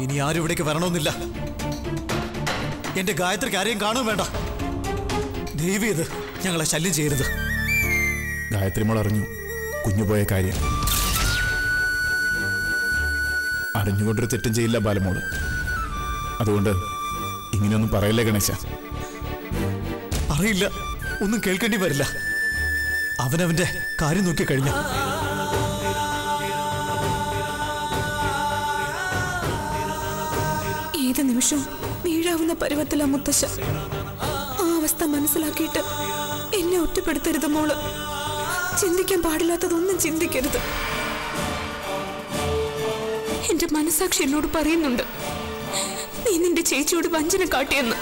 ഇനി ആരും ഇവിടേക്ക് വരണമെന്നില്ല. എന്റെ ഗായത്രിക്ക് ആരെയും കാണുകയും വേണ്ട. ദൈവം ഇത് ഞങ്ങളെ ശല്യം ചെയ്യരുത്. ഗായത്രി മോൾ അറിഞ്ഞു. കുഞ്ഞുപോയ കാര്യം. അറിഞ്ഞുകൊണ്ടൊരു തെറ്റും ചെയ്യില്ല ബാലമോൾ. അതുകൊണ്ട് ഇങ്ങനെയൊന്നും പറയല്ലേ ഗണേശ? അറിയില്ല. ഒന്നും കേൾക്കേണ്ടി വരില്ല. അവനവന്റെ കാര്യം നോക്കി കഴിഞ്ഞു. ഏത് നിമിഷം വീഴാവുന്ന പരുവത്തിലാ മുത്തശ്ശ? ആ അവസ്ഥ മനസ്സിലാക്കിയിട്ട് എന്നെ ഒറ്റപ്പെടുത്തരുത് മോൾ. ചിന്തിക്കാൻ പാടില്ലാത്തതൊന്നും ചിന്തിക്കരുത്. എന്റെ മനസാക്ഷി എന്നോട് പറയുന്നുണ്ട്. നീ നിന്റെ ചേച്ചിയോട് വഞ്ചന കാട്ടിയെന്ന്.